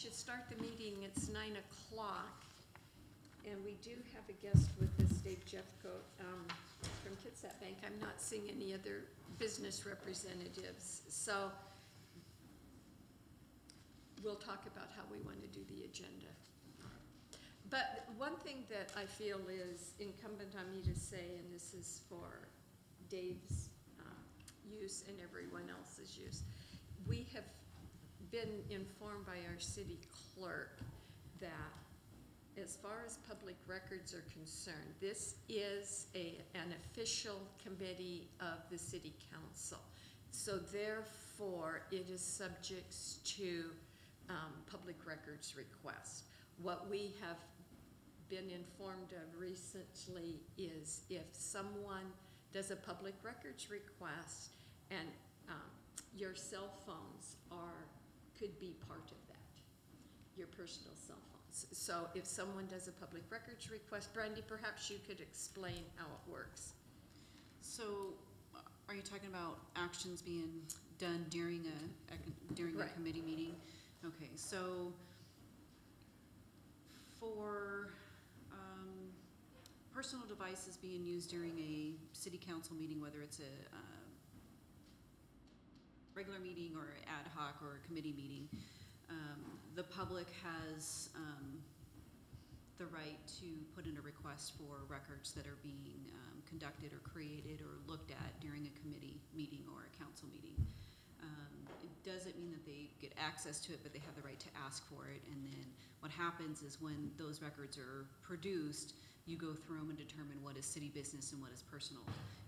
should start the meeting. It's nine o'clock. And we do have a guest with us, Dave Jeffcoat, um, from Kitsap Bank. I'm not seeing any other business representatives, so we'll talk about how we want to do the agenda. But one thing that I feel is incumbent on me to say, and this is for Dave's uh, use and everyone else's use, we have been informed by our city clerk that as far as public records are concerned, this is a, an official committee of the city council. So therefore, it is subject to, um, public records request. What we have been informed of recently is if someone does a public records request and, um, your cell phones are, could be part of that, your personal cell phones. So if someone does a public records request, Brandy, perhaps you could explain how it works. So, uh, are you talking about actions being done during a, a- during a committee meeting? Okay, so for, um, personal devices being used during a city council meeting, whether it's a, uh, regular meeting or ad hoc or committee meeting, um, the public has, um, the right to put in a request for records that are being um, conducted or created or looked at during a committee meeting or a council meeting. Um, It doesn't mean that they get access to it, but they have the right to ask for it. And then what happens is when those records are produced, you go through them and determine what is city business and what is personal.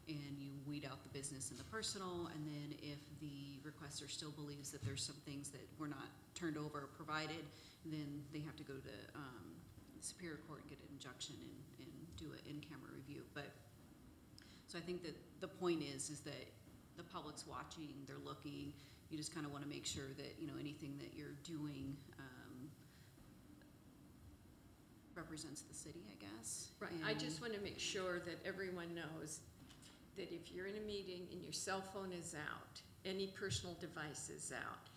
And you weed out the business and the personal, and then if the requester still believes that there's some things that were not turned over or provided, then they have to go to um, Superior Court and get an injunction and, and do an in-camera review. But, so I think that the point is, is that the public's watching, they're looking, you just kind of want to make sure that, you know, anything that you're doing um, represents the city, I guess. Right, I just want to make sure that everyone knows that if you're in a meeting and your cell phone is out, any personal device is out,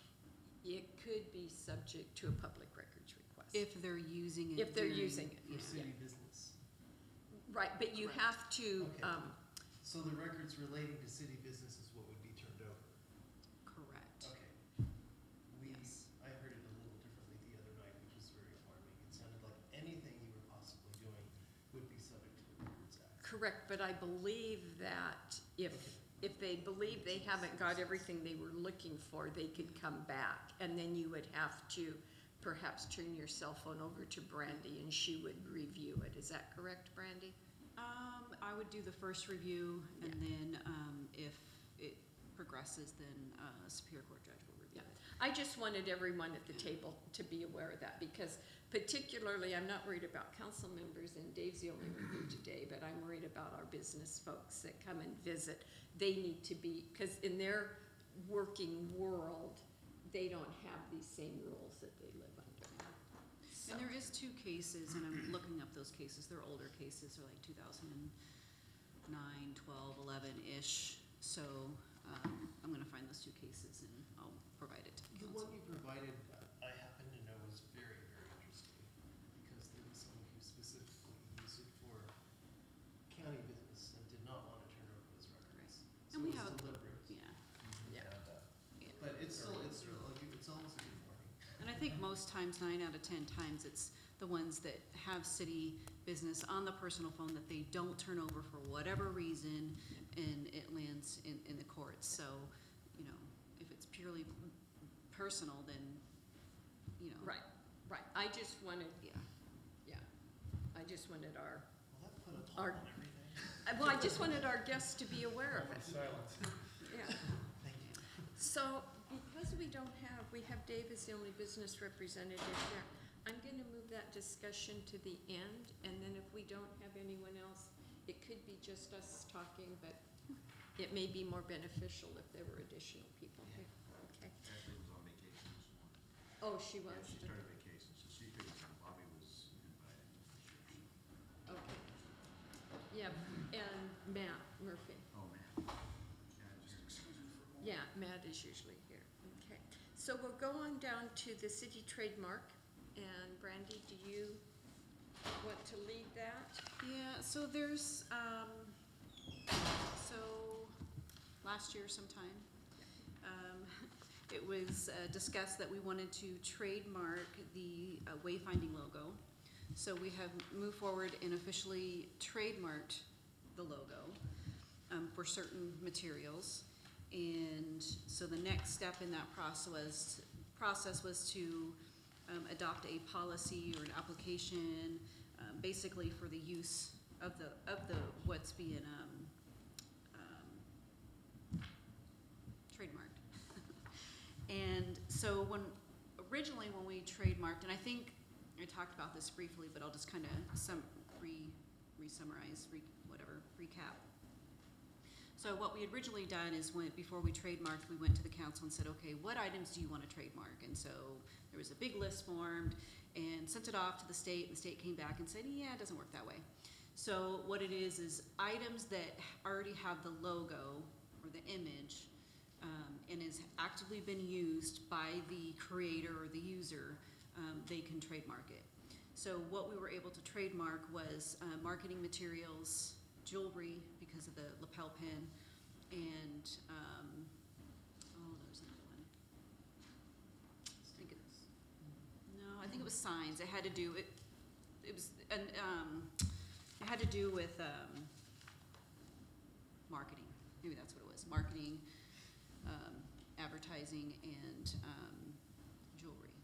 it could be subject to a public records request. If they're using it. If they're during- using it. For city business. Right, but you Correct. have to, Okay. um, So the records relating to city business is what would be turned over? Correct. Okay. We, Yes. I heard it a little differently the other night, which was very alarming. It sounded like anything you were possibly doing would be subject to the Records Act. Correct, but I believe that if, if they believe they haven't got everything they were looking for, they could come back. And then you would have to perhaps turn your cell phone over to Brandy and she would review it. Is that correct, Brandy? Um, I would do the first review, and then, um, if it progresses, then, uh, Superior Court judge will Yeah. I just wanted everyone at the table to be aware of that, because particularly, I'm not worried about council members, and Dave's the only one here today, but I'm worried about our business folks that come and visit. They need to be, because in their working world, they don't have these same rules that they live under. So- And there is two cases, and I'm looking up those cases, they're older cases, they're like 2009, 12, 11-ish. So, I'm gonna find those two cases and I'll provide it to the The council. one you provided, I happen to know was very, very interesting, because there was someone who specifically used it for county business and did not want to turn over those records. So And we it was have- deliberate. Mm-hmm. Yeah, Yeah. Yeah. But it's still, it's, still like, it's almost a good warning. and I think most times, nine out of ten times, it's the ones that have city business on the personal phone that they don't turn over for whatever reason, and it lands in, in the courts. So, you know, if it's purely personal, then, you know. Right, right, I just wanted, Yeah. yeah, I just wanted our, Well, that put a Our- pall on everything. well, I just wanted our guests to be aware of it. Silence. Yeah. Thank you. So, because we don't have, we have Dave as the only business representative here, I'm gonna move that discussion to the end, and then if we don't have anyone else, it could be just us talking, but it may be more beneficial if there were additional people here, okay? Ashley was on vacation this morning. Oh, she Yeah, was? she started vacation, so she couldn't come. Bobby was invited. Okay. Yeah, and Matt Murphy. Oh, man. Yeah, just excuse me for a moment. Yeah, Matt is usually here, okay. so we'll go on down to the city trademark, and Brandy, do you want to lead that? Yeah, so there's, um, so, last year sometime, it was uh, discussed that we wanted to trademark the uh, wayfinding logo. So we have moved forward and officially trademarked the logo, um, for certain materials. And so the next step in that process was, process was to, um, adopt a policy or an application, um, basically for the use of the, of the, what's being, um, um, trademarked. And so when, originally when we trademarked, and I think I talked about this briefly, but I'll just kind of sum, re, re-summarize, re, whatever, recap. So what we had originally done is when, before we trademarked, we went to the council and said, okay, what items do you want to trademark? And so there was a big list formed and sent it off to the state, and the state came back and said, yeah, it doesn't work that way. So what it is, is items that already have the logo or the image, and has actively been used by the creator or the user, um, they can trademark it. So what we were able to trademark was, uh, marketing materials, jewelry, because of the lapel pin, and, um, oh, there was another one. I think it's, no, I think it was signs, it had to do, it, it was, and, um, it had to do with, um, marketing, maybe that's what it was, marketing, advertising and, um, jewelry.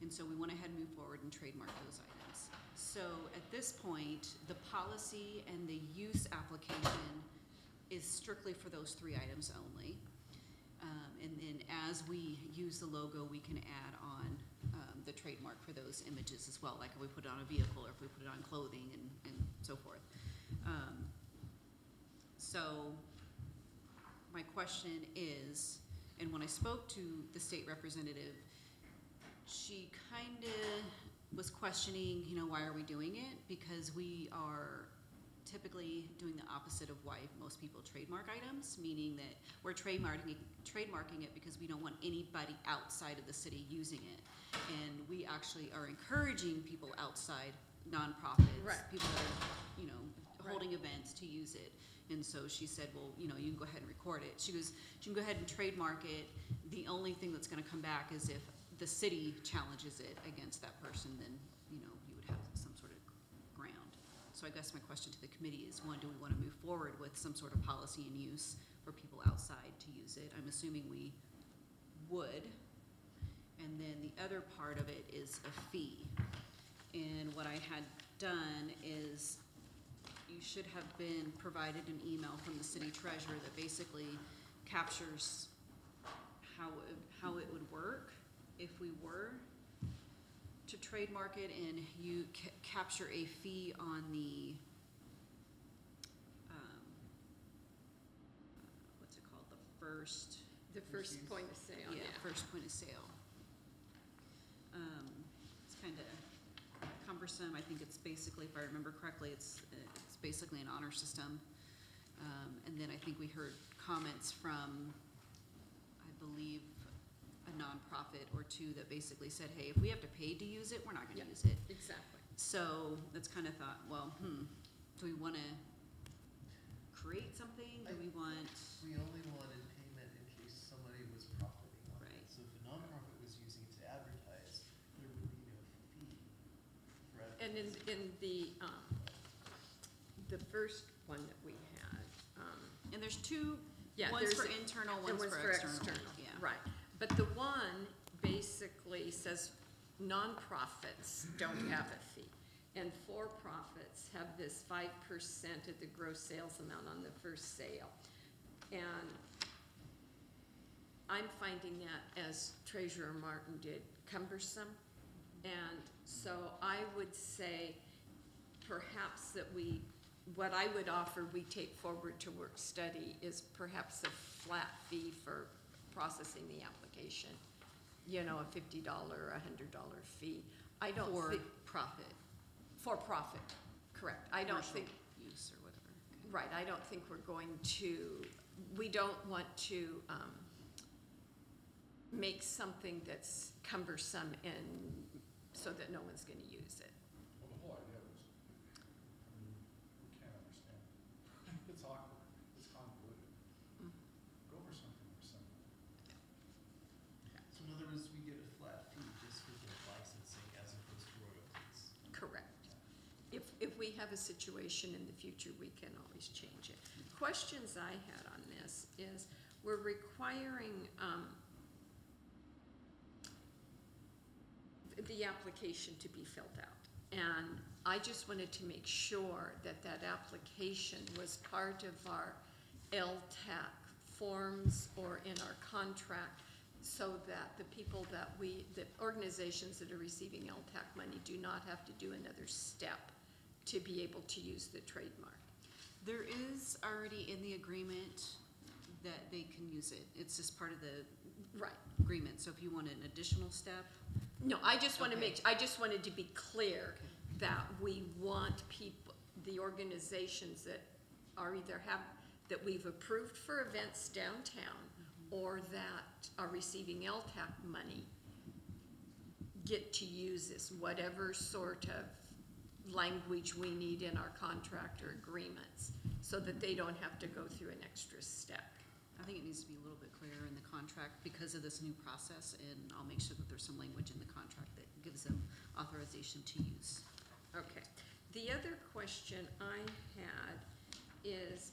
And so we went ahead and moved forward and trademarked those items. So at this point, the policy and the use application is strictly for those three items only. Um, and then as we use the logo, we can add on, um, the trademark for those images as well, like if we put it on a vehicle or if we put it on clothing and, and so forth. Um, so, my question is, and when I spoke to the state representative, she kinda was questioning, you know, why are we doing it? Because we are typically doing the opposite of why most people trademark items, meaning that we're trademarking, trademarking it because we don't want anybody outside of the city using it. And we actually are encouraging people outside, nonprofits, Right. people that are, you know, Right. holding events to use it. And so she said, well, you know, you can go ahead and record it. She goes, you can go ahead and trademark it. The only thing that's gonna come back is if the city challenges it against that person, then, you know, you would have some sort of ground. So I guess my question to the committee is, one, do we wanna move forward with some sort of policy and use for people outside to use it? I'm assuming we would. And then the other part of it is a fee. And what I had done is, should have been provided an email from the city treasurer that basically captures how, it- how it would work if we were to trademark it and you ca- capture a fee on the, um, what's it called, the first, The first point of sale, yeah, yeah. first point of sale. Um, it's kinda cumbersome, I think it's basically, if I remember correctly, it's, it's basically an honor system. Um, and then I think we heard comments from, I believe, a nonprofit or two that basically said, hey, if we have to pay to use it, we're not gonna use it. Exactly. So, that's kinda thought, well, hmm, do we wanna create something, do we want, We only wanted payment in case somebody was profiting on Right. it. So if a nonprofit was using it to advertise, there would be no fee for And in, in the first one that we had, um, and there's two, yeah, one's there's for a- internal, And one's for external, yeah. Right, but the one basically says nonprofits don't have a fee. And for-profits have this five percent of the gross sales amount on the first sale. And I'm finding that, as Treasurer Martin did, cumbersome. And so I would say perhaps that we, what I would offer, we take forward to work study is perhaps a flat fee for processing the application. You know, a fifty dollar, a hundred dollar fee. I don't For think, profit, for profit, correct. I don't commercial think, use or whatever. right, I don't think we're going to, we don't want to, um, make something that's cumbersome and so that no one's gonna use it. Well, the whole idea was, I mean, we can't understand. It's awkward, it's convoluted. Mm. Go for something more simple. So in other words, we get a flat fee just for the licensing as opposed to royalties. Correct. If, if we have a situation in the future, we can always change it. Questions I had on this is, we're requiring, um, the application to be filled out. And I just wanted to make sure that that application was part of our LTAC forms or in our contract so that the people that we, the organizations that are receiving LTAC money do not have to do another step to be able to use the trademark. There is already in the agreement that they can use it. It's just part of the Right. agreement, so if you want an additional step, No, I just want to Okay. make, I just wanted to be clear that we want people, the organizations that are either have, that we've approved for events downtown mm-hmm. or that are receiving LTAC money get to use this, whatever sort of language we need in our contract or agreements, so that they don't have to go through an extra step. I think it needs to be a little bit clearer in the contract because of this new process, and I'll make sure that there's some language in the contract that gives them authorization to use. Okay. The other question I had is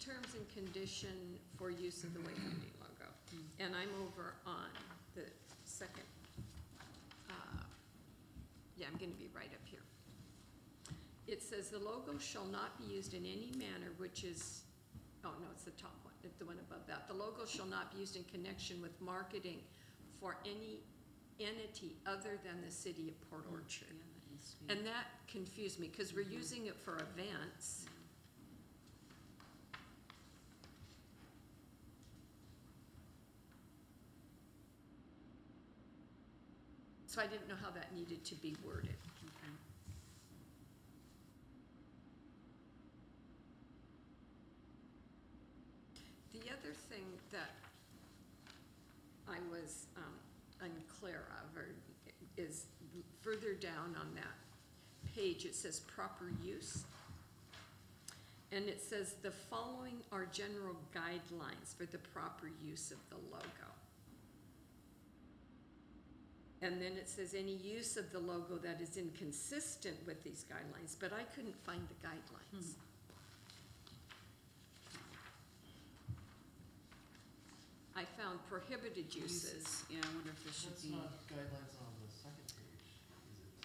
terms and condition for use of the Wayfinding logo. And I'm over on the second, uh, yeah, I'm gonna be right up. It says the logo shall not be used in any manner which is, oh, no, it's the top one, the one above that. The logo shall not be used in connection with marketing for any entity other than the city of Port hmm. Orchard. Yeah, that needs to be. And that confused me, because we're mm-hmm. using it for events. So I didn't know how that needed to be worded. Okay. The other thing that I was um, unclear of, or is further down on that page, it says proper use. And it says the following are general guidelines for the proper use of the logo. And then it says any use of the logo that is inconsistent with these guidelines, but I couldn't find the guidelines. Hmm. I found prohibited uses. Yeah, I wonder if there should That's be, not guidelines on the second page, is it?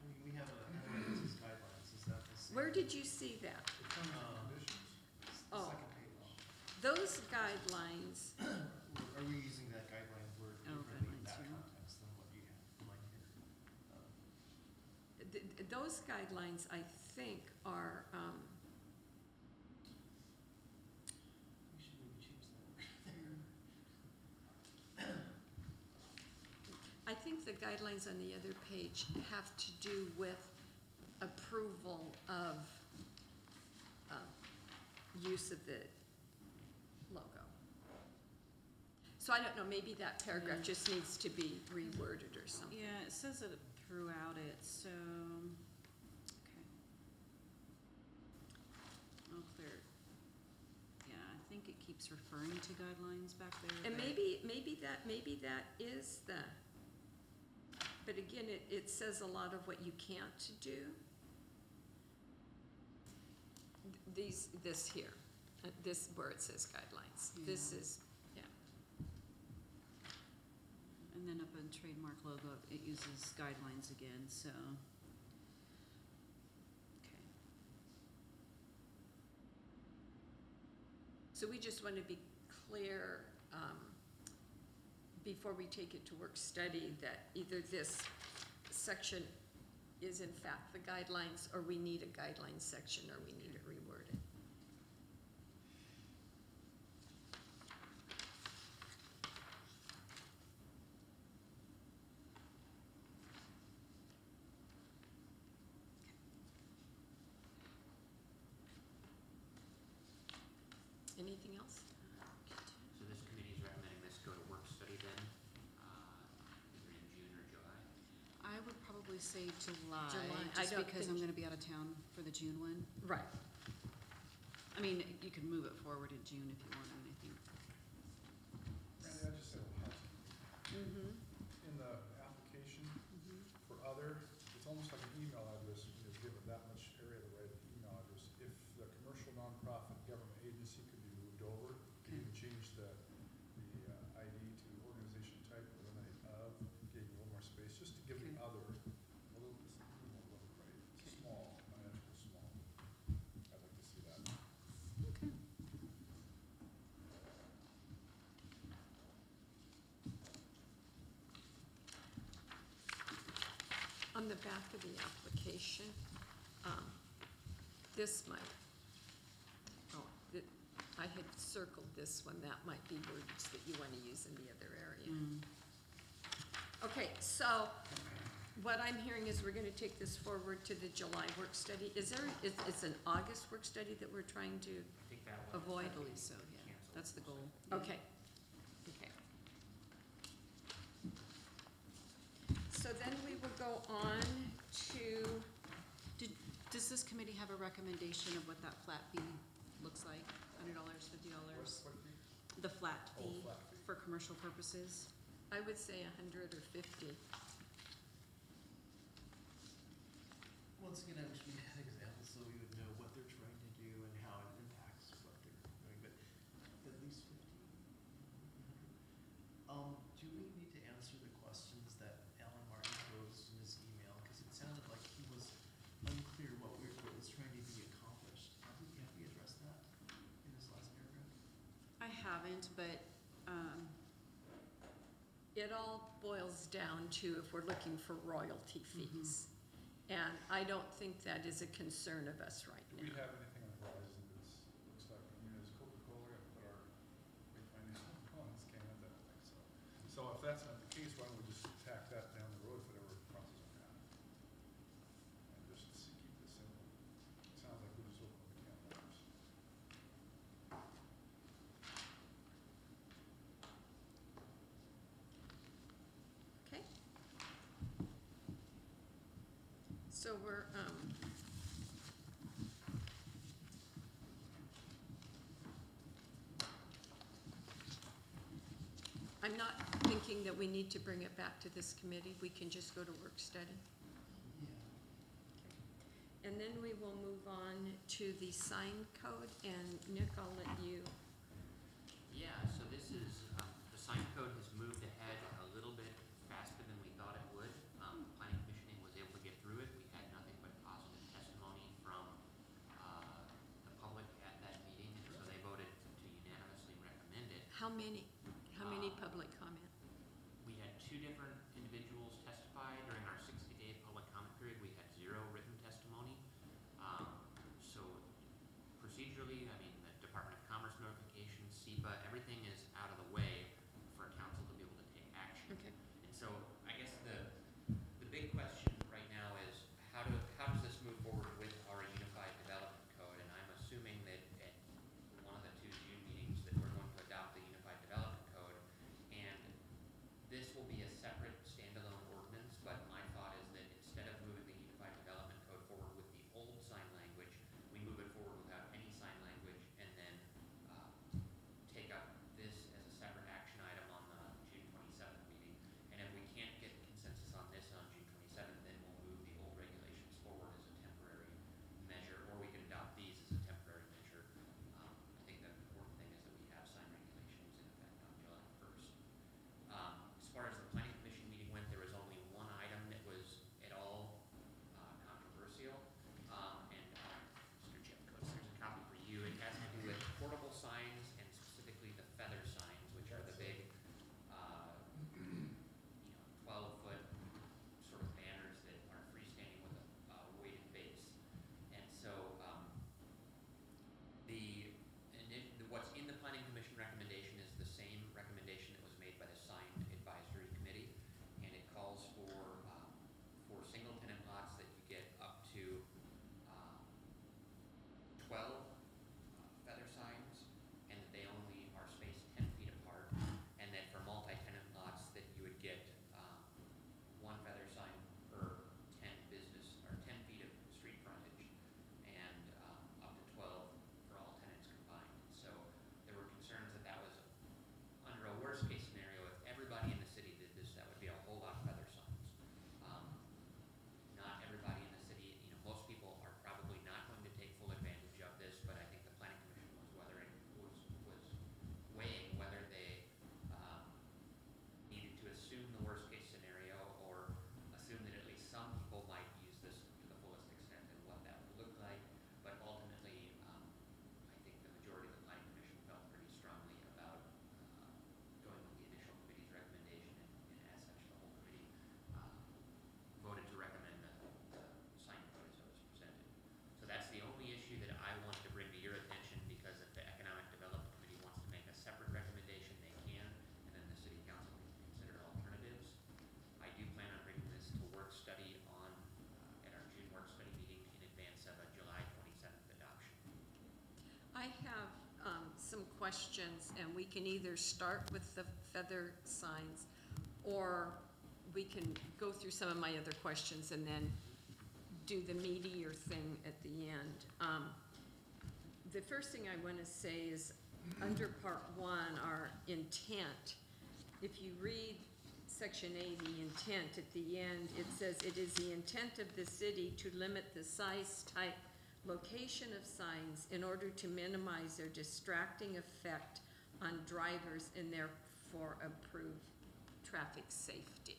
I mean, we have a, this is guidelines, is that the same? Where did you see that? The terms and conditions. It's the Oh. second page. Those guidelines, Are we using that guideline word Oh, differently in that yeah. context than what you have in mind here? Um, th- th- those guidelines, I think, are, um, We should maybe change that word there. I think the guidelines on the other page have to do with approval of, uh, use of the logo. So I don't know, maybe that paragraph just needs to be reworded or something. yeah, it says it throughout it, so, okay. I'll clear, yeah, I think it keeps referring to guidelines back there. And but- maybe, maybe that, maybe that is the, but again, it, it says a lot of what you can't do. These, this here, uh, this where it says guidelines, this is, yeah, And then up on trademark logo, it uses guidelines again, so. Okay. so we just want to be clear, um, before we take it to work study, that either this section is in fact the guidelines, or we need a guidelines section, or we need a reworded. Anything else? So this committee is recommending this go to work study then, uh, either in June or July? I would probably say July, July. I just don't because I'm think- gonna be out of town for the June one. Right. I mean, you can move it forward in June if you want, I mean, I think. Randy, I just said a housekeeping. Mm-hmm. In the application for other, it's almost like an email address, you know, give it that much area to write an email address. If the commercial nonprofit government agency could be moved over, you could even change the, the uh, ID to organization type, eliminate of, give you a little more space, just to give the Okay. other a little, just a little more look, right? Okay. It's small, financial small. I'd like to see that. Okay. On the back of the application, um, this might, oh, it, I had circled this one, that might be words that you wanna use in the other area. Mm. Okay, so what I'm hearing is we're gonna take this forward to the July work study. Is there, is, it's an August work study that we're trying to, I think that one. Avoid- I believe so, yeah, that's the goal. okay, okay. So then we will go on to, Did, does this committee have a recommendation of what that flat fee looks like? Hundred dollars, fifty dollars? what fee? The flat Oh, fee flat fee. for commercial purposes? I would say a hundred or fifty. Once again, I wish we had examples so we would know what they're trying to do and how it impacts what they're doing, but at least fifty. Um, do we need to answer the questions that Alan Martin posed in his email? Cause it sounded like he was unclear what we what was trying to be accomplished. Have we, have we addressed that in this last paragraph? I haven't, but, um, It all boils down to if we're looking for royalty fees. And I don't think that is a concern of us right Do we now. have anything on the horizon that's, looks like, I mean, is Coca-Cola gonna put our big financial funds, can't have that thing, so. So if that's not the case, why don't we just tack that down the road, whatever process we have? And just s- keep this simple. Sounds like we're just opening the can of worms. Okay? So we're, um, I'm not thinking that we need to bring it back to this committee. We can just go to work study. Yeah. And then we will move on to the sign code, and Nick, I'll let you, Yeah, so this is, um, the sign code has moved ahead a little bit faster than we thought it would. Um, planning commissioning was able to get through it. We had nothing but positive testimony from, uh, the public at that meeting, and so they voted to unanimously recommend it. How many, how many Uh, public questions, and we can either start with the feather signs, or we can go through some of my other questions and then do the meatier thing at the end. Um, the first thing I wanna say is, under part one, our intent, if you read section A, the intent, at the end, it says, "It is the intent of the city to limit the size, type, location of signs in order to minimize their distracting effect on drivers and therefore improve traffic safety."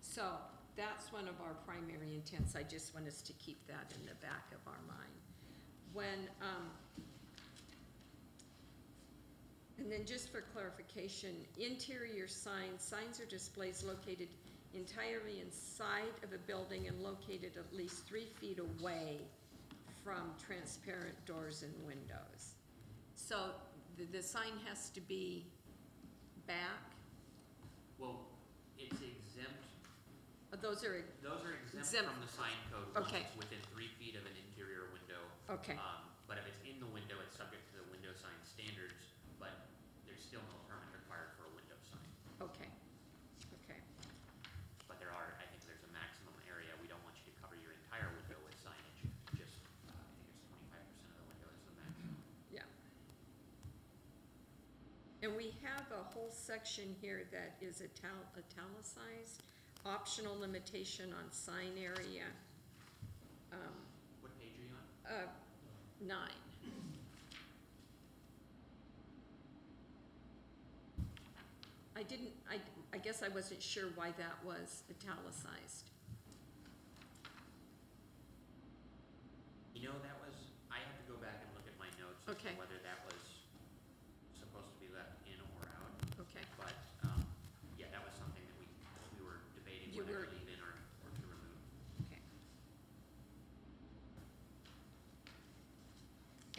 So, that's one of our primary intents, I just want us to keep that in the back of our mind. When, um, and then just for clarification, interior signs, signs or displays located entirely inside of a building and located at least three feet away from transparent doors and windows. So the, the sign has to be back, Well, it's exempt, Uh, those are, those are exempt Exempt. from the sign code once Okay. it's within three feet of an interior window. okay, Um, but if it's in the window, it's subject to the window sign standards, but there's still no permit required for a window sign. okay, okay. But there are, I think there's a maximum area, we don't want you to cover your entire window with signage, just, uh, I think it's twenty-five percent of the window is the maximum. Yeah. And we have a whole section here that is ital- italicized, optional limitation on sign area. Um, What page are you on? uh, nine. I didn't, I, I guess I wasn't sure why that was italicized. You know, that was, I have to go back and look at my notes as to Okay. whether that was supposed to be left in or out. Okay, But, um, yeah, that was something that we, we were debating You whether were- to leave in or, or to remove. okay.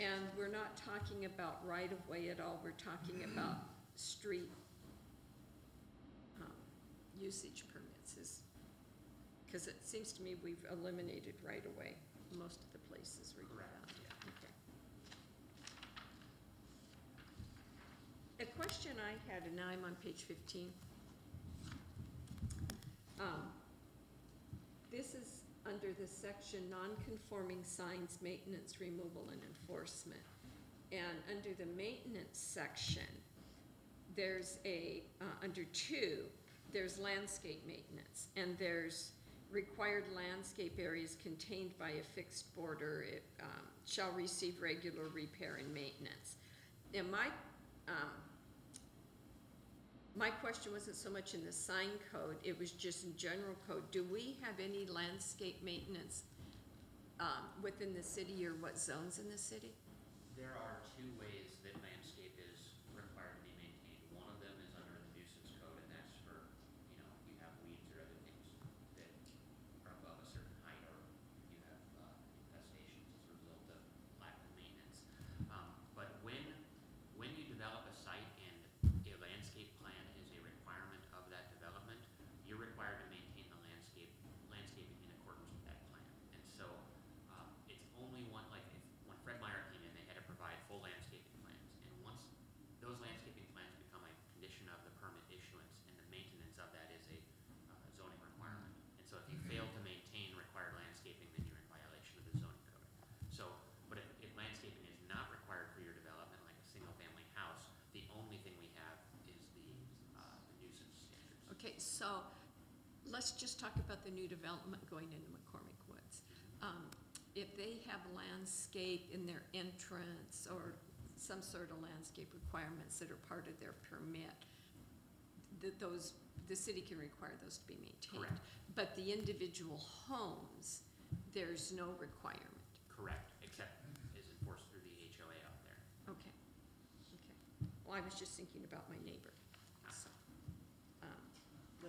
And we're not talking about right-of-way at all, we're talking about street um, usage permits is, because it seems to me we've eliminated right-of-way most of the places Correct, found yeah. Okay. A question I had, and now I'm on page fifteen. Um, This is under the section non-conforming signs, maintenance, removal, and enforcement. And under the maintenance section, there's a, uh, under two, there's landscape maintenance, and there's required landscape areas contained by a fixed border, it, um, shall receive regular repair and maintenance. And my, um, my question wasn't so much in the sign code, it was just in general code. Do we have any landscape maintenance, um, within the city or what zones in the city? There are two ways that landscape is required to be maintained. One of them is under the nuisance code, and that's for, you know, if you have weeds or other things that are above a certain height, or you have, uh, infestations as a result of lack of maintenance. Um, but when, when you develop a site and a landscape plan is a requirement of that development, you're required to maintain the landscape, landscaping in accordance with that plan. And so, um, it's only one, like, if, when Fred Meyer came in, they had to provide full landscaping plans. And once those landscaping plans become a condition of the permit issuance, and the maintenance of that is a uh, zoning requirement. And so if you fail to maintain required landscaping, then you're in violation of the zoning code. So, but if, if landscaping is not required for your development, like a single-family house, the only thing we have is the, uh, the nuisance standards. Okay, so let's just talk about the new development going into McCormick Woods. Um, if they have landscape in their entrance or some sort of landscape requirements that are part of their permit, that those, the city can require those to be maintained. Correct. But the individual homes, there's no requirement. Correct, except is enforced through the HOA out there. Okay, okay. Well, I was just thinking about my neighbor, so. um, The, the nuisance violation. Yeah, We've all- yeah, We've all been in the-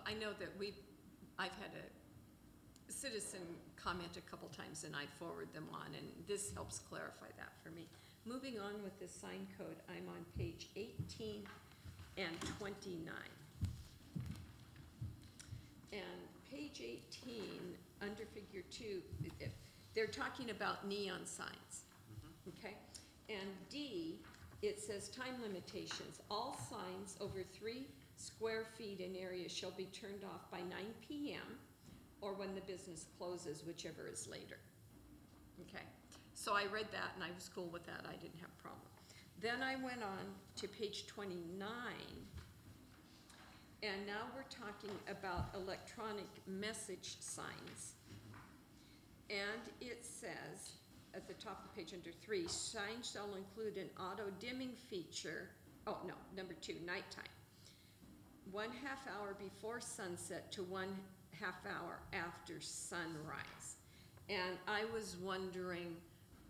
I know that we, I've had a citizen comment a couple times and I forward them on, and this helps clarify that for me. Moving on with the sign code, I'm on page eighteen and twenty-nine. And page eighteen, under figure two, they're talking about neon signs, mm-hmm. okay? And D, it says time limitations. All signs over three square feet in area shall be turned off by nine PM or when the business closes, whichever is later. Okay, so I read that and I was cool with that, I didn't have a problem. Then I went on to page twenty-nine, and now we're talking about electronic message signs. And it says, at the top of page under three, signs shall include an auto dimming feature, oh, no, number two, nighttime. One half hour before sunset to one half hour after sunrise. And I was wondering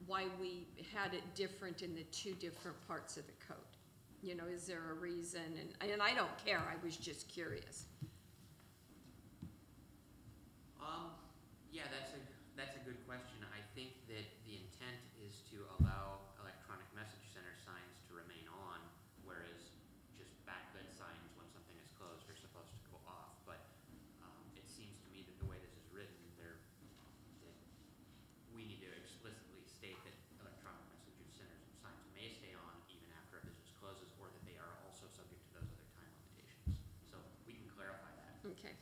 why we had it different in the two different parts of the code. You know, is there a reason? And, and I don't care, I was just curious. Um, yeah, that's a good question. I think that the intent is to allow electronic message center signs to remain on, whereas just backlit signs, when something is closed, are supposed to go off. But, um, it seems to me that the way this is written, there, that we need to explicitly state that electronic message centers and signs may stay on even after a business closes, or that they are also subject to those other time limitations. So we can clarify that. Okay.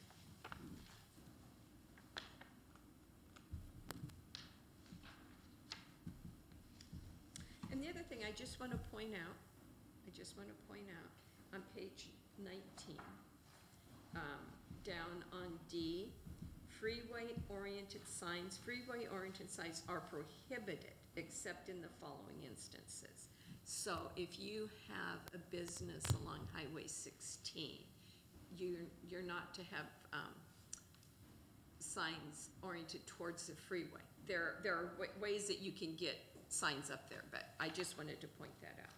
And the other thing I just want to point out, I just want to point out, on page nineteen, um, down on D, freeway-oriented signs, freeway-oriented signs are prohibited except in the following instances. So if you have a business along Highway sixteen, you're, you're not to have, um, signs oriented towards the freeway. There, there are wa- ways that you can get signs up there, but I just wanted to point that out.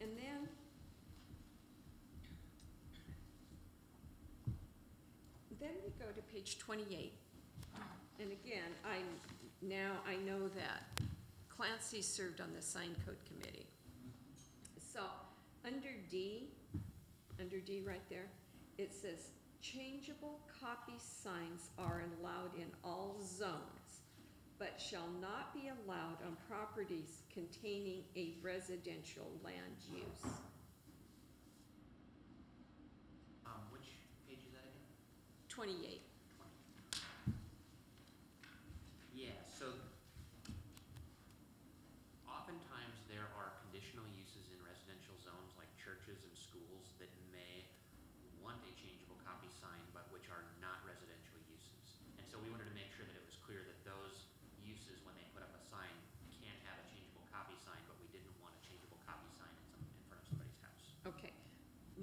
And then, then we go to page twenty-eight. And again, I, now I know that Clancy served on the sign code committee. So under D, under D right there, it says changeable copy signs are allowed in all zones, but shall not be allowed on properties containing a residential land use. Um, which page is that again? 28.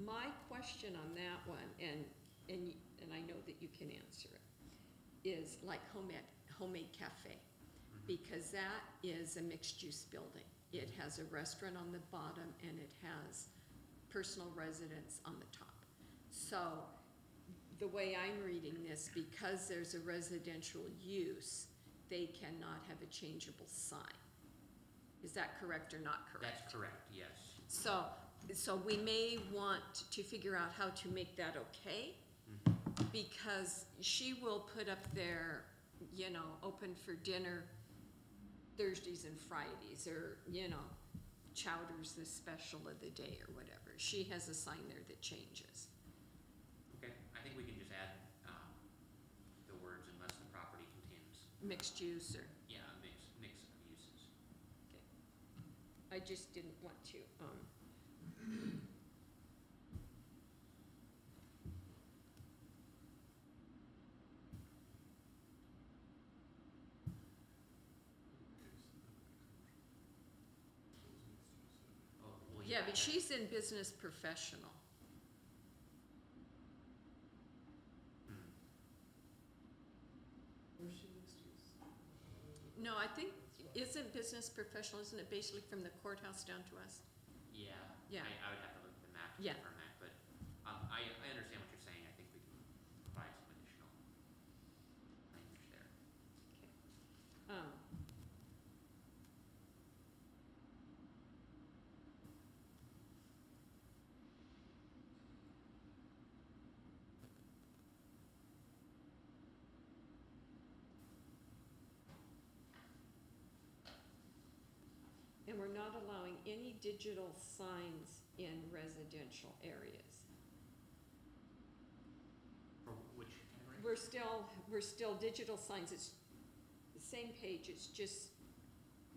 My question on that one, and, and, and I know that you can answer it, is like homemade, homemade cafe. Mm-hmm. Because that is a mixed-use building. It mm-hmm. has a restaurant on the bottom and it has personal residence on the top. So, the way I'm reading this, because there's a residential use, they cannot have a changeable sign. Is that correct or not correct? That's correct, yes. So, so we may want to figure out how to make that okay, Mhm. because she will put up there, you know, open for dinner Thursdays and Fridays, or, you know, chowder's the special of the day or whatever. She has a sign there that changes. Okay, I think we can just add, um, the words unless the property contains, Mixed use, or, yeah, a mix, mix of uses. Okay, I just didn't want to, um, Oh, well, yeah, but she's in business professional. No, I think, isn't business professional, isn't it basically from the courthouse down to us? Yeah. Yeah. I, I would have to look at the map to Yeah. confirm that, but, um, I, I understand what you're saying, I think we can provide some additional language there. Um, And we're not allowing any digital signs in residential areas. Which category? We're still, we're still digital signs, it's the same page, it's just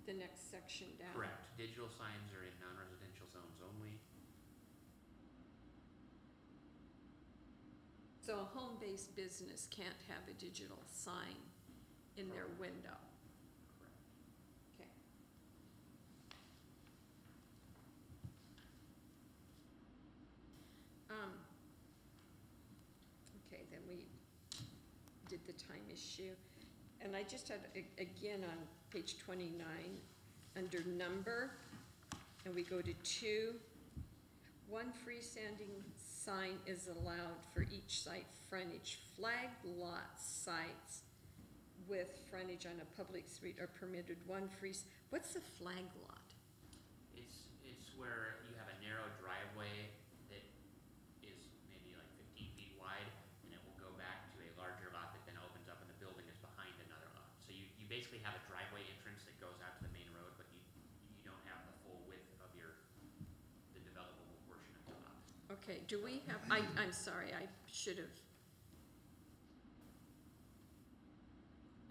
the next section down. Correct, digital signs are in non-residential zones only. So a home-based business can't have a digital sign in their window. Correct. Okay. Um, okay, then we did the time issue. And I just had, a- again, on page twenty-nine, under number, and we go to two, one freestanding sign is allowed for each site frontage. Flag lot sites with frontage on a public street are permitted one free, what's a flag lot? It's, it's where you have a narrow driveway that is maybe like fifteen feet wide, and it will go back to a larger lot that then opens up and the building is behind another lot. So you, you basically have a driveway entrance that goes out to the main road, but you, you don't have the full width of your, the developable portion of the lot. Okay, do we have, I, I'm sorry, I should have,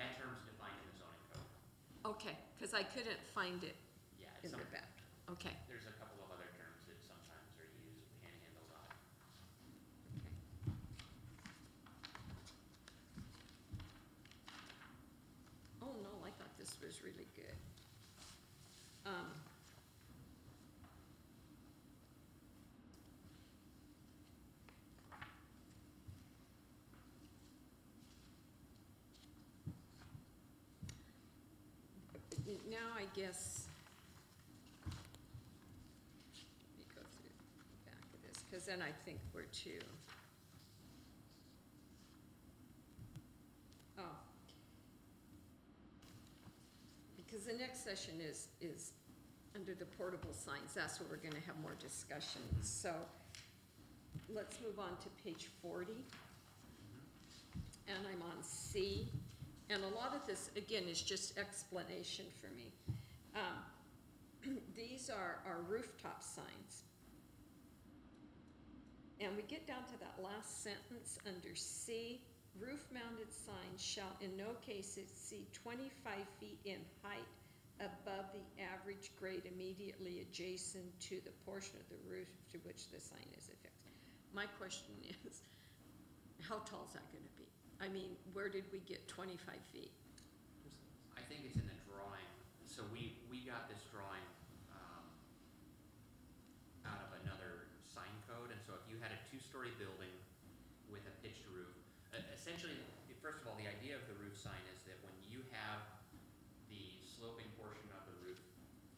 That term's defined in the zoning code. okay, because I couldn't find it Yeah, in it's the some, back. Okay, there's a couple of other terms that sometimes are used, panhandle lot. okay. Oh, no, I thought this was really good. Um, now I guess. Let me go through the back of this, because then I think we're too. Oh. Because the next session is, is under the portable signs, that's where we're gonna have more discussion, so let's move on to page forty. And I'm on C, and a lot of this, again, is just explanation for me. Um, These are, our rooftop signs. And we get down to that last sentence under C, roof-mounted signs shall in no case exceed twenty-five feet in height above the average grade immediately adjacent to the portion of the roof to which the sign is affixed. My question is, how tall is that gonna be? I mean, where did we get twenty-five feet? I think it's in the drawing, so we, we got this drawing, um, out of another sign code, and so if you had a two-story building with a pitched roof, essentially, first of all, the idea of the roof sign is that when you have the sloping portion of the roof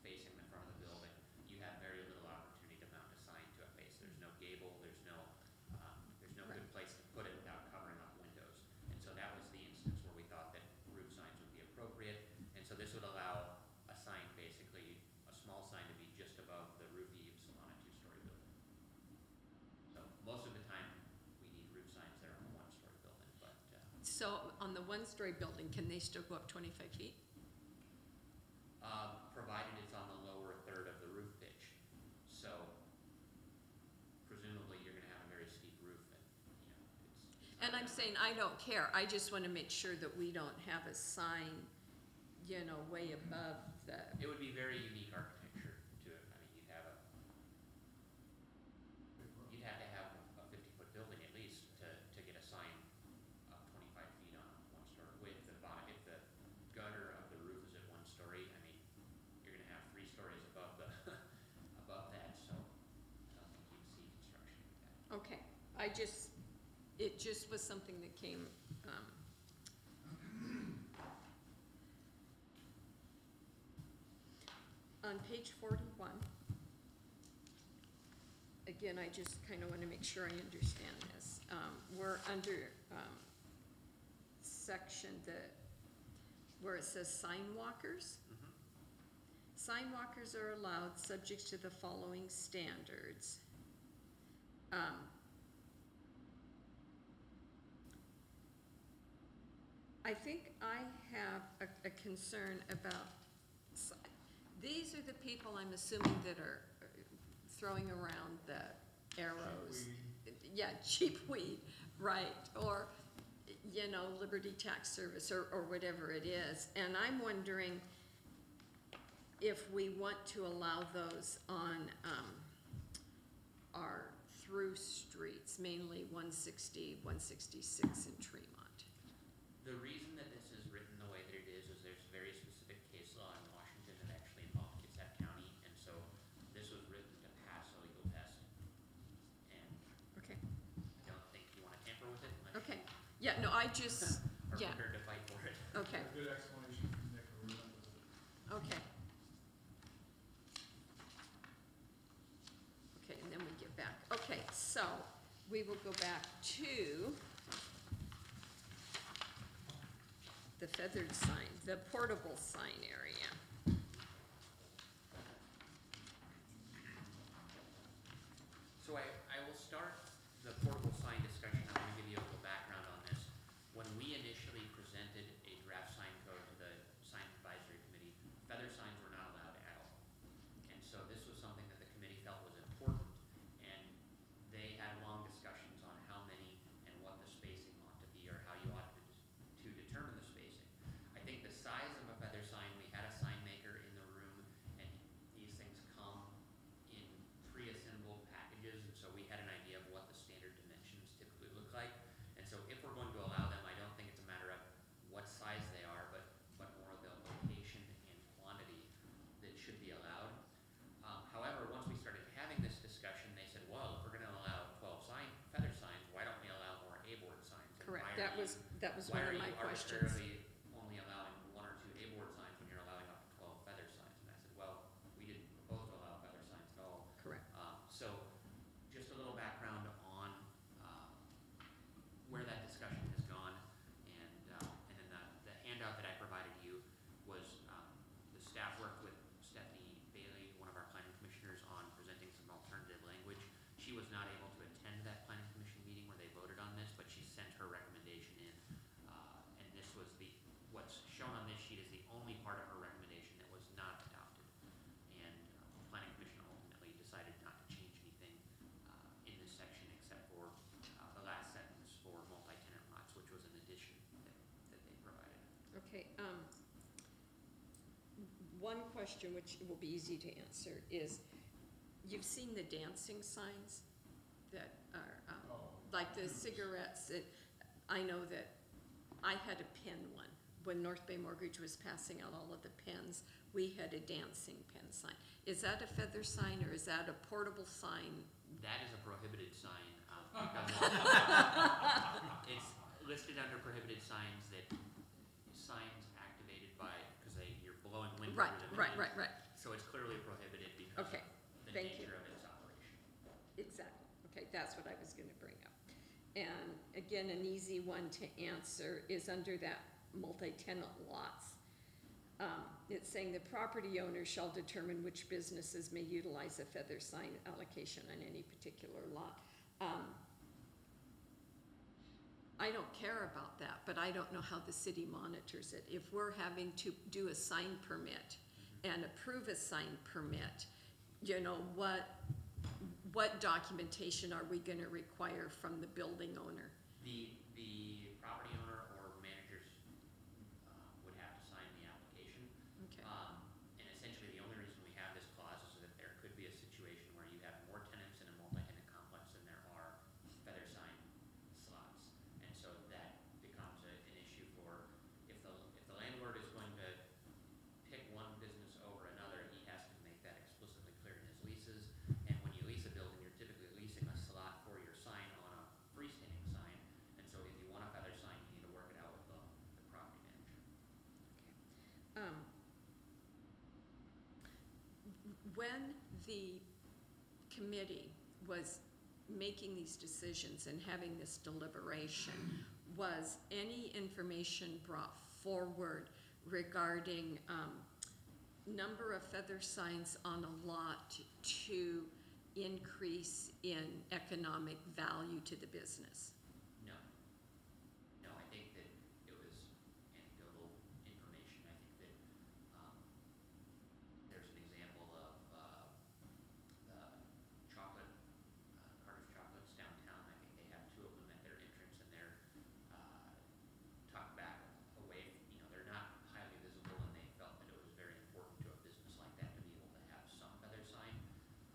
facing the front of the building, you have very little opportunity to mount a sign to a face, there's no gable, there's no, um, there's no good place to put it without covering up windows. And so that was the instance where we thought that roof signs would be appropriate, and so this would allow a sign, basically, a small sign to be just above the roof eaves on a two-story building. So most of the time, we need roof signs that are on a one-story building, but, uh, So on the one-story building, can they still go up twenty-five feet? uh, provided it's on the lower third of the roof pitch. So presumably, you're gonna have a very steep roof and, you know, it's. it's And not I'm gonna- saying, I don't care, I just wanna make sure that we don't have a sign, you know, way above the, It would be very unique architecture to it. I mean, you'd have a, you'd have to have a fifty-foot building at least to, to get a sign up twenty-five feet on one story. With the bottom, if the gutter of the roof is at one story, I mean, you're gonna have three stories above the, above that, so I don't think you'd see construction like that. Okay. I just, it just was something that came, um, on page forty-one, again, I just kind of want to make sure I understand this. Um, we're under, um, section that, where it says sign walkers. Mhm. Sign walkers are allowed subject to the following standards. Um, I think I have a, a concern about, these are the people I'm assuming that are uh, throwing around the arrows. Yeah, cheap weed, right, or, you know, Liberty Tax Service, or, or whatever it is. And I'm wondering if we want to allow those on, um, our through streets, mainly 160, 166 in Tremont. The reason that this is written the way that it is, is there's very specific case law in Washington that actually involves Kitsap County, and so this was written to pass a legal test. And Okay, I don't think you wanna tamper with it okay, yeah, no, I just, are yeah. prepared to fight for it. okay, A good explanation from Nick, we went with it. okay. Okay, and then we get back, okay, so, we will go back to the feathered sign, the portable sign area. So I, I will start the portable sign discussion, I'm gonna give you a little background on this. When we initially presented a draft sign code to the sign advisory committee, feather signs were not allowed at all. And so this was something that the committee felt was important, and they had long discussions on how many and what the spacing ought to be, or how you ought to, to determine the spacing. I think the size of a feather sign, we had a sign maker in the room, and these things come in pre-assembled packages, and so we had an idea of what the standard dimensions typically look like. And so if we're going to allow them, I don't think it's a matter of what size they are, but, but more the location and quantity that should be allowed. Um, however, once we started having this discussion, they said, well, if we're gonna allow twelve sign, feather signs, why don't we allow more A-board signs? And Correct, why are that you- was, that was why one are of you my questions. arbitrarily only allowing one or two A-board signs when you're allowing up to twelve feather signs? And I said, well, we didn't propose to allow feather signs at all. Correct, Um, so, just a little background on, um, where that discussion has gone, and, uh, and then the, the handout that I provided you was, um, the staff worked with Stephanie Bailey, one of our planning commissioners, on presenting some alternative language. She was not able to attend that planning commission meeting where they voted on this, but she sent her recommendation in. Uh, and this was the, what's shown on this sheet is the only part of her recommendation that was not adopted. And, uh, the planning commission ultimately decided not to change anything, uh, in this section except for, uh, the last sentence for multi-tenant lots, which was an addition that, that they provided. okay, um, one question which will be easy to answer is, you've seen the dancing signs that are, um, Oh. like the cigarettes, it, I know that I had a pin one. When North Bay Mortgage was passing out all of the pins. we had a dancing pin sign. Is that a feather sign or is that a portable sign? That is a prohibited sign, um, it's listed under prohibited signs that signs activated by, because they, you're blowing wind Right, right, right, So it's clearly prohibited because okay, of the thank you. nature of its operation. exactly, okay, that's what I was gonna bring up. And again, an easy one to answer is under that multi-tenant lots. Um, it's saying the property owner shall determine which businesses may utilize a feather sign allocation on any particular lot. Um, I don't care about that, but I don't know how the city monitors it. If we're having to do a sign permit and approve a sign permit, you know, what, what documentation are we gonna require from the building owner? The, property owner or managers, uh, would have to sign the application. Okay, Um, and essentially, the only reason we have this clause is so that there could be a situation where you have more tenants in a multi-tenant complex than there are feather sign slots. And so that becomes a, an issue for, if the, if the landlord is going to pick one business over another, he has to make that explicitly clear in his leases. And when you lease a building, you're typically leasing a slot for your sign on a freestanding sign, when the committee was making these decisions and having this deliberation, was any information brought forward regarding, um, number of feather signs on a lot to increase in economic value to the business? No. No, I think that it was anecdotal information. I think that, um, there's an example of, uh, the chocolate, uh, Carter's Chocolates downtown. I think they have two of them at their entrance and they're, uh, tucked back away, you know, they're not highly visible and they felt that it was very important to a business like that to be able to have some feather sign.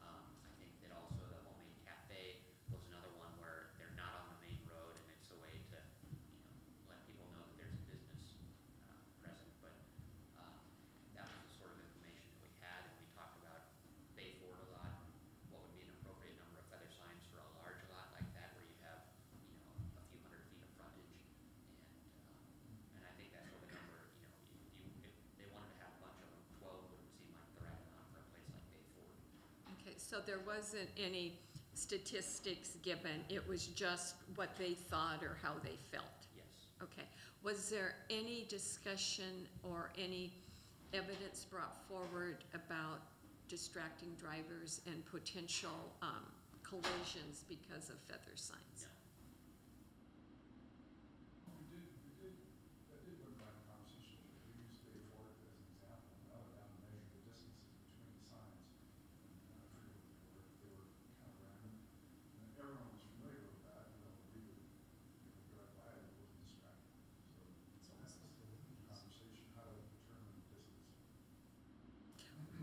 Um, I think that also the Homemade Cafe was another one where they're not on the main road and it's a way to, you know, let people know that there's a business, uh, present, but, um, that was the sort of information that we had, and we talked about Bay Ford a lot, and what would be an appropriate number of feather signs for a large lot like that, where you have, you know, a few hundred feet of frontage, and, um, and I think that's what the number, you know, if you, if they wanted to have a bunch of them, twelve wouldn't seem like the right amount for a place like Bay Ford. Okay, so there wasn't any statistics given, it was just what they thought or how they felt? Yes. Okay, was there any discussion or any evidence brought forward about distracting drivers and potential um, collisions because of feather signs? No. We did, we did, that did bring back a conversation, we used Bay Ford as an example, now they're down to measure the distances between the signs. And I forget what they were, they were kind of random, and everyone was familiar with that, you know, we would, we would drive by it, it wasn't distracting. So that's the conversation, how to determine the distance.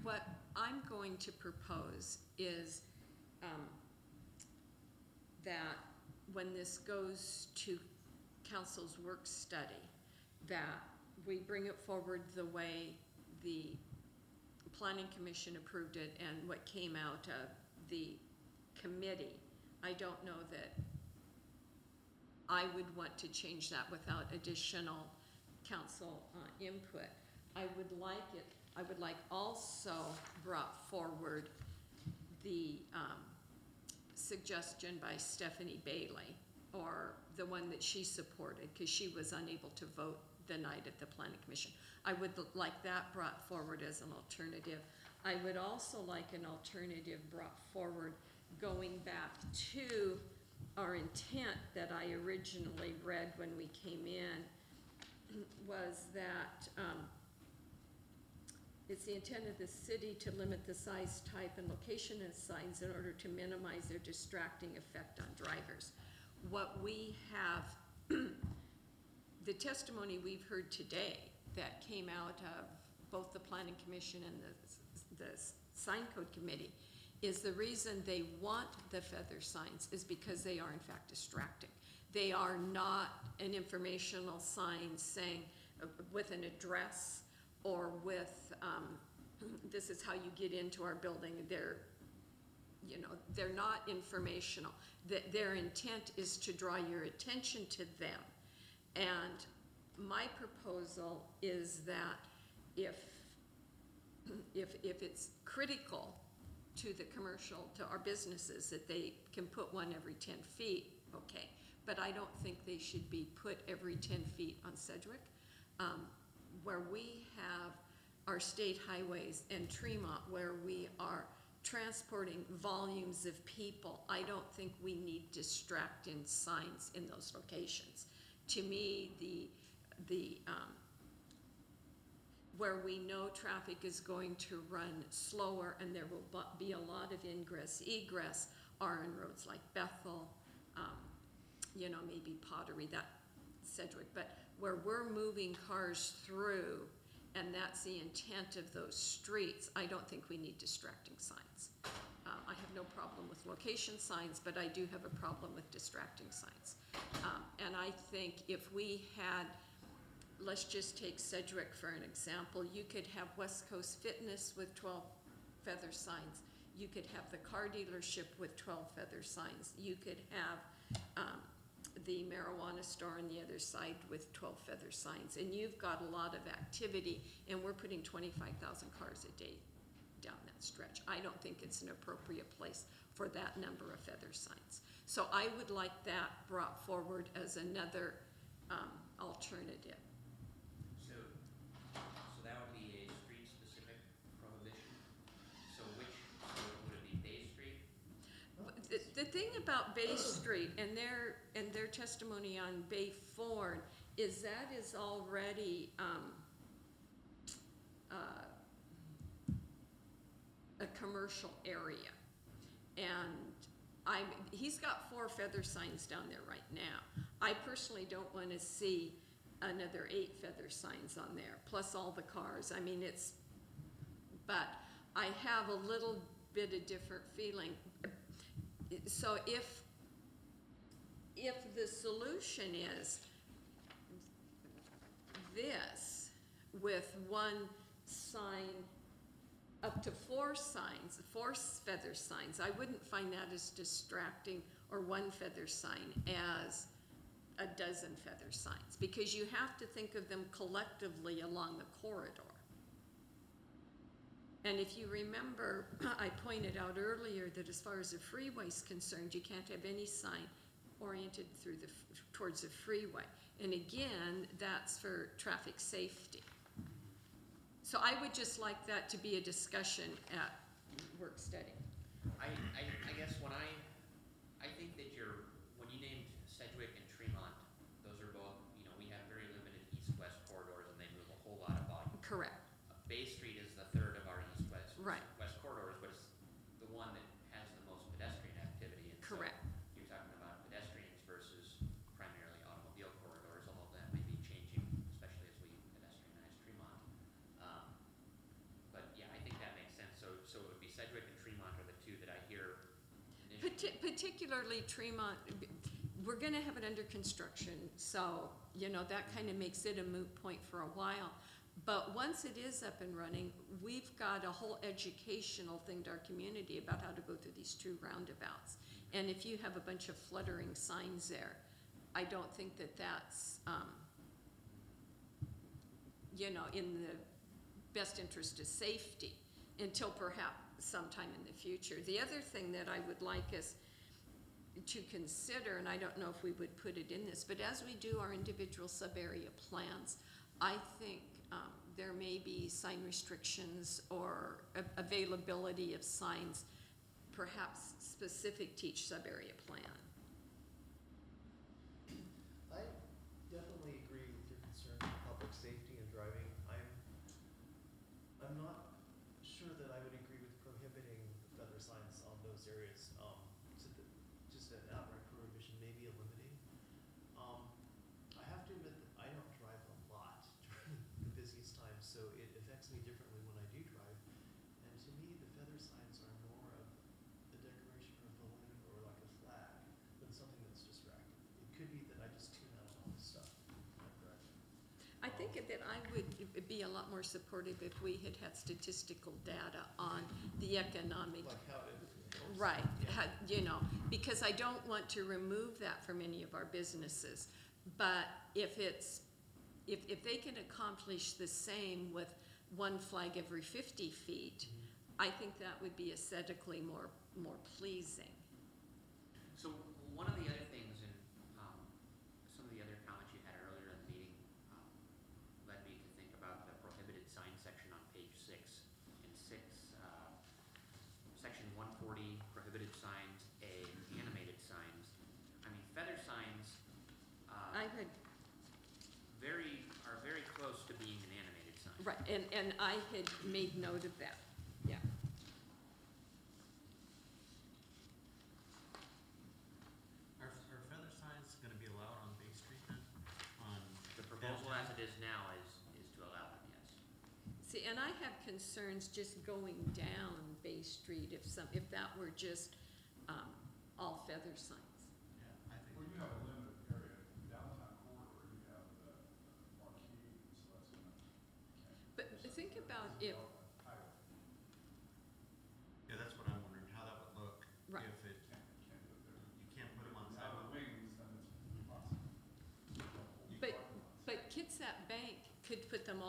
What I'm going to propose is um, that when this goes to council's work study, that we bring it forward the way the planning commission approved it and what came out of the committee. I don't know that I would want to change that without additional council uh, input. I would like it, I would like also brought forward the um, suggestion by Stephanie Bailey, or the one that she supported, because she was unable to vote the night at the planning commission. I would like that brought forward as an alternative. I would also like an alternative brought forward going back to our intent that I originally read when we came in, was that, um, it's the intent of the city to limit the size, type, and location of signs in order to minimize their distracting effect on drivers. What we have, the testimony we've heard today that came out of both the planning commission and the, the sign code committee is the reason they want the feather signs is because they are in fact distracting. They are not an informational sign saying, uh, with an address or with, this is how you get into our building. They're, you know, they're not informational. That their intent is to draw your attention to them. And my proposal is that if, if, if it's critical to the commercial, to our businesses, that they can put one every ten feet, okay. But I don't think they should be put every ten feet on Sedgwick. Um, where we have our state highways and Tremont, where we are transporting volumes of people, I don't think we need distracting signs in those locations. To me, the, the, um, where we know traffic is going to run slower and there will be a lot of ingress, egress, are in roads like Bethel, um, you know, maybe Pottery, that Sedgwick, but where we're moving cars through, and that's the intent of those streets, I don't think we need distracting signs. Uh, I have no problem with location signs, but I do have a problem with distracting signs. Um, and I think if we had, let's just take Sedgwick for an example, you could have West Coast Fitness with twelve feather signs. You could have the car dealership with twelve feather signs. You could have, um, the marijuana store on the other side with twelve feather signs. And you've got a lot of activity, and we're putting twenty-five thousand cars a day down that stretch. I don't think it's an appropriate place for that number of feather signs. So I would like that brought forward as another, um, alternative. So, so that would be a street-specific prohibition? So which, so would it be Bay Street? The, the thing about Bay Street and their, and their testimony on Bay Ford is that is already, um, uh, a commercial area. And I'm, he's got four feather signs down there right now. I personally don't wanna see another eight feather signs on there, plus all the cars. I mean, it's, but I have a little bit of different feeling. So if, if the solution is this with one sign, up to four signs, four feather signs, I wouldn't find that as distracting, or one feather sign as a dozen feather signs, because you have to think of them collectively along the corridor. And if you remember, I pointed out earlier that as far as the freeway's concerned, you can't have any sign oriented through the, towards the freeway. And again, that's for traffic safety. So I would just like that to be a discussion at work study. I, I, I guess when I, I think that you're, when you named Sedgwick and Tremont, those are both, you know, we have very limited east-west corridors and they move a whole lot of volume. Correct, Uh, Bay Street is the third of our east-west. Right. West corridors, but it's the one that has the most pedestrian activity. and so correct. You're talking about pedestrians versus primarily automobile corridors, although that may be changing, especially as we pedestrianize Tremont. Um, But yeah, I think that makes sense. So, so it would be Sedgwick and Tremont are the two that I hear initially. Parti- Particularly Tremont, we're gonna have it under construction, so, you know, that kind of makes it a moot point for a while. But once it is up and running, we've got a whole educational thing to our community about how to go through these two roundabouts. And if you have a bunch of fluttering signs there, I don't think that that's, um, you know, in the best interest of safety until perhaps sometime in the future. The other thing that I would like us to consider, and I don't know if we would put it in this, but as we do our individual sub-area plans, I think um, there may be sign restrictions or availability of signs perhaps specific to each sub-area plan. I definitely agree with your concern for public safety and driving. I'm, I'm not sure that I would agree with prohibiting the feather signs on those areas. Um, to the, just an outright prohibition, maybe eliminating. Um, I have to admit that I don't drive a lot during the busiest times, so it affects me differently when I do drive. And to me, the feather signs are more of a decoration or a balloon or like a flag than something that's distracting. It could be that I just tune out all this stuff. Am I correct? I think that I would be a lot more supportive if we had had statistical data on the economic Like how it. Right, Yeah. ha- you know, because I don't want to remove that from any of our businesses. But if it's, if, if they can accomplish the same with one flag every fifty feet. I think that would be aesthetically more, more pleasing. So one of the other things, and um, some of the other comments you had earlier in the meeting um, led me to think about the prohibited sign section on page six. In six, uh, section one forty, prohibited signs, A, animated signs. I mean, feather signs uh, I would, very, are very close to being an animated sign. Right, and, and I had made note of that, yeah. Are, are feather signs gonna be allowed on Bay Street then? On, The proposal as it is now is, is to allow them, yes. See, and I have concerns just going down Bay Street if some, if that were just, um, all feather signs.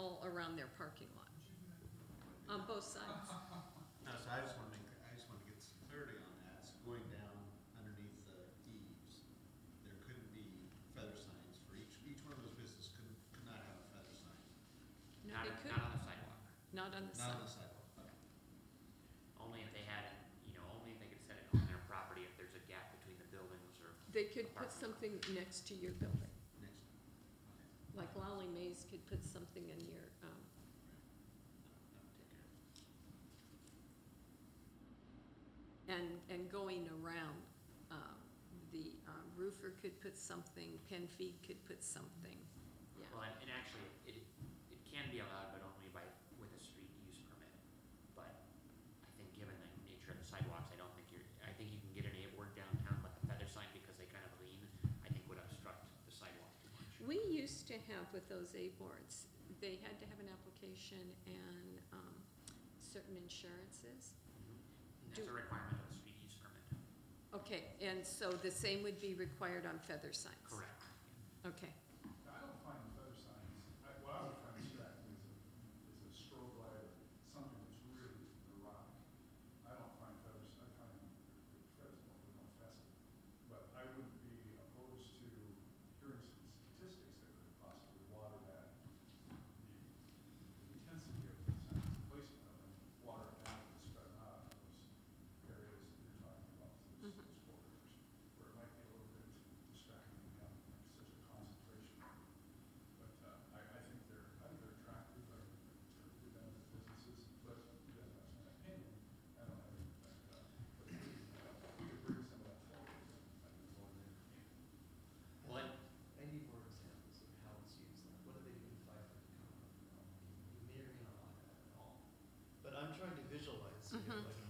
all around their parking lot, on both sides. No, so I just want to make, I just want to get some clarity on that. So going down underneath the eaves, there couldn't be feather signs for each, each one of those businesses could, could not have a feather sign. No, Not, they couldn't, on the sidewalk, not on the Not on the sidewalk, only if they had, it, you know, only if they could set it on their property if there's a gap between the buildings or They could put something next to your building, next, okay. like Lolly Mays put something in your, um, and, and going around, um, the um, roofer could put something, Penfeed could put something, yeah. Well, and and actually, it, it can be allowed, but only with those A boards. They had to have an application and um, certain insurances. Mm-hmm. And that's Do- a requirement of the speed permit. Okay, and so the same would be required on feather signs? Correct. Okay, Mm-hmm.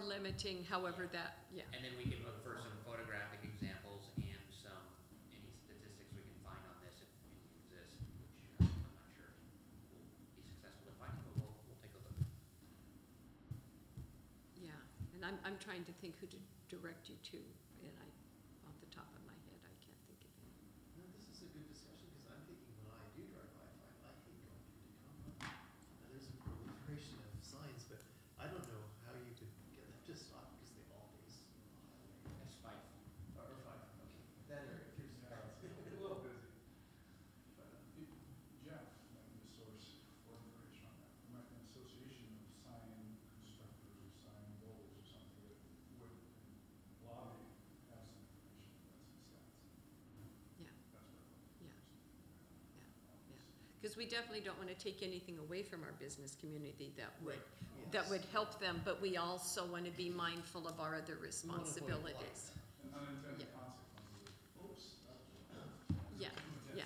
more limiting, however that, yeah. And then we can look for some photographic examples and some, any statistics we can find on this if it exists, which uh, I'm not sure we'll be successful in finding, but we'll, we'll take a look. Yeah, and I'm, I'm trying to think who to direct you to, and I Because we definitely don't want to take anything away from our business community that would, Right. that would help them, but we also want to be mindful of our other responsibilities. Unintended Yeah. Oops. Yeah, yeah,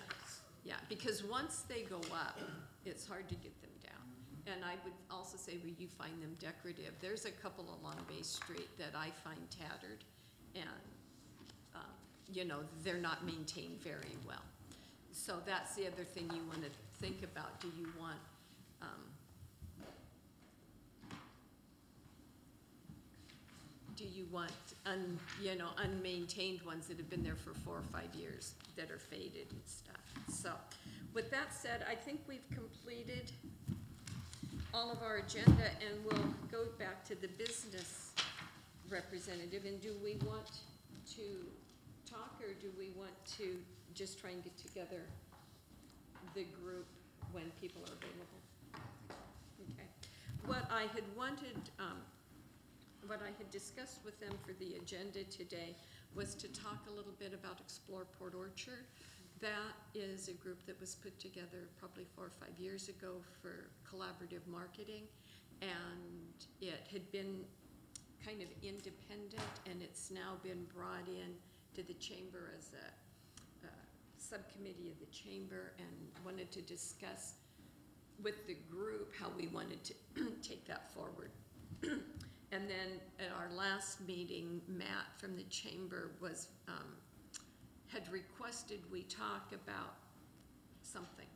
yeah, because once they go up, it's hard to get them down. And I would also say where you find them decorative, there's a couple along Bay Street that I find tattered and, um, you know, they're not maintained very well. So that's the other thing you wanna think about do you want um, do you want un, you know unmaintained ones that have been there for four or five years that are faded and stuff? So with that said I think we've completed all of our agenda and we'll go back to the business representative. And do we want to talk or do we want to just try and get together the group when people are available? Okay. What I had wanted, um, what I had discussed with them for the agenda today was to talk a little bit about Explore Port Orchard. That is a group that was put together probably four or five years ago for collaborative marketing. And it had been kind of independent, and it's now been brought in to the chamber as a, subcommittee of the chamber, and wanted to discuss with the group how we wanted to take that forward. And then at our last meeting, Matt from the chamber was, um, had requested we talk about something.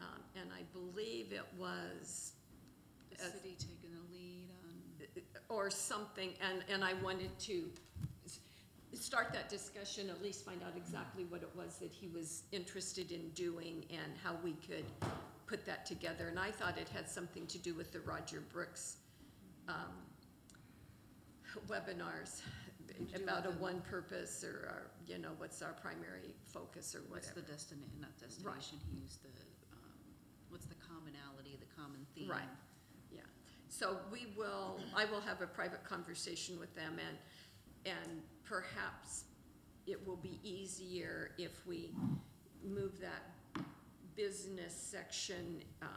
Um, and I believe it was The city taking the lead on, or something, and, and I wanted to start that discussion, at least find out exactly what it was that he was interested in doing and how we could put that together. And I thought it had something to do with the Roger Brooks, um, webinars about a one purpose or, our, you know, what's our primary focus or what's whatever. the destina, not destination, he used the, um, what's the commonality, the common theme? Right. Yeah, so we will, I will have a private conversation with them and, and perhaps it will be easier if we move that business section, um,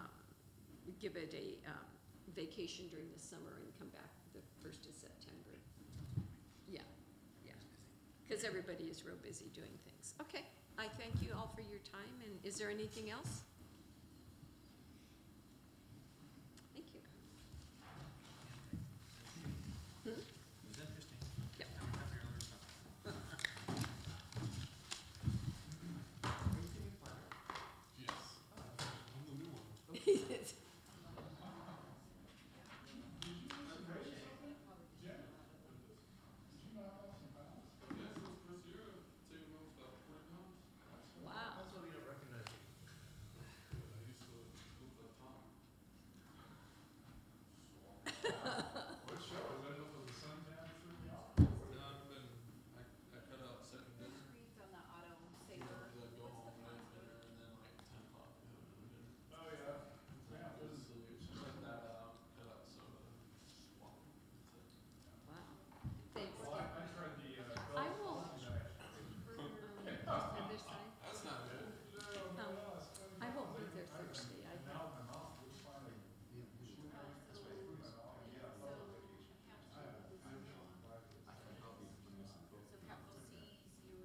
give it a, um, vacation during the summer and come back the first of September. Yeah, yeah, because everybody is real busy doing things. Okay, I thank you all for your time, and is there anything else? Thank you. Hmm? It was interesting. Yep. I'm happy to learn something. Wow. That's why we don't recognize you. What show, is that over the suntan through the out? No, I've been, I, I cut out second dinner, on the auto you know, the go home and have dinner, and then like ten o'clock, we have another dinner. Oh, yeah. Yeah, Just this is- so we shut that out, cut out soda, just walk, that's it. Wow, thanks. Well, I, I tried the, uh. I Bell- will- Bell- Um, Other side, That's not good. um, I won't be there Thursday, I, Now my mouth was finally.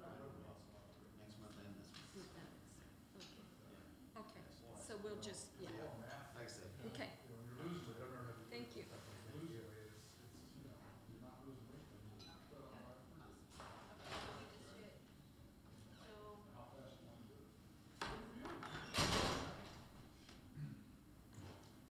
Next month and this month. okay, okay, so we'll just,